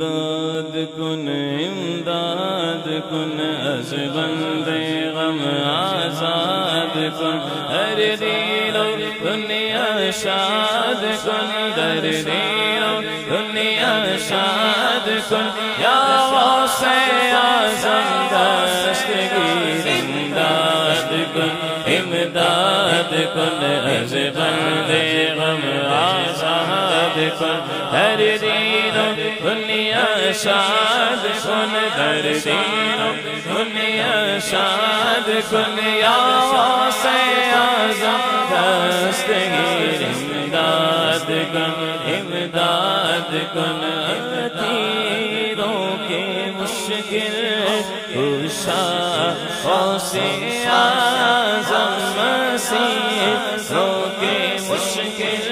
امداد کن امداد کن از بند غم آزاد کن. ہر دین و دنیا شاد کن در و دنیا شاد کن. یا دستگیر امداد کن امداد کن از بند غم آزاد کن ہر دین و دنیا شاد کن در دین و دنیا شاد کن یا غوث آزم دستگیر امداد کن امداد کن خوشا غوث آزم مسیح رو کے مشکل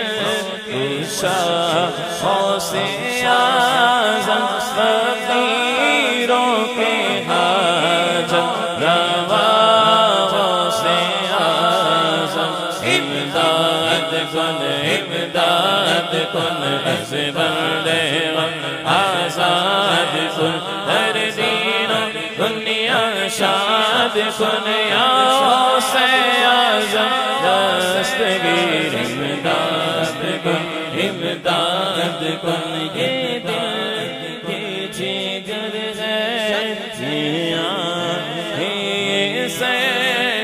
خوشا غوث آزم فقیروں کے حاجت، روا غوث آزم امداد کن امداد کن، از بندے غم آزاد کن شاد کن یا غوث آزم دستگیر امداد کن امداد کن یہ دل یہ جگر ہے جیاں یہ سے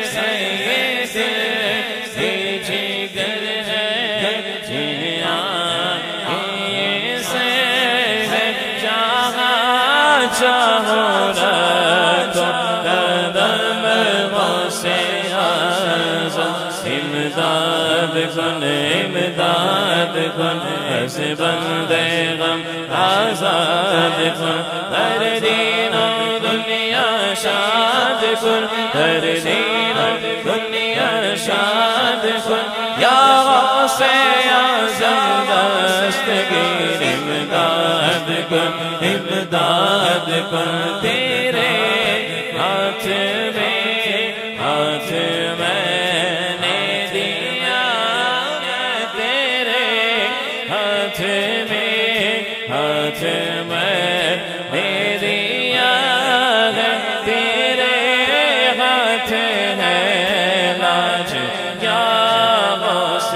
سے یہ یہ جگر ہے جیاں یہ سے چاہو کن ہر دین و دنیا شاد کن یا غوث آزم دستگیر امداد کن تیرے ہاتھ ہاتھ میں ہاتھ میں نے دیا ہے، تیرے ہاتھ ہے لاج۔ کیا غوث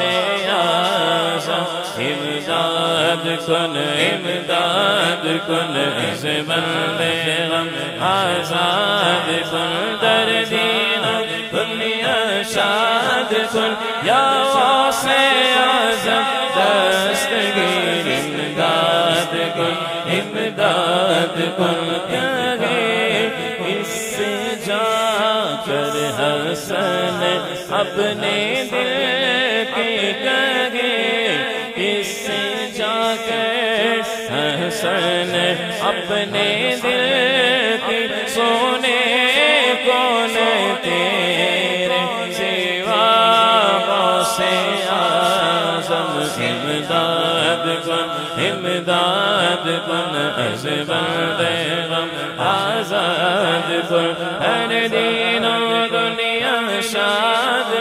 آزم امداد کن امداد کن۔ اس بندے غم آزاد کن در دین و دنیا شاد کن۔ یا غوث آزم دستگیر امداد کن امداد کن کہے اس سے جا کر حسن اپنے دل کے کہے اس سے جا کر حسن، اپنے دل امداد کن امداد کن از بندے غم. آزاد کن ہر دین و دنیا شاد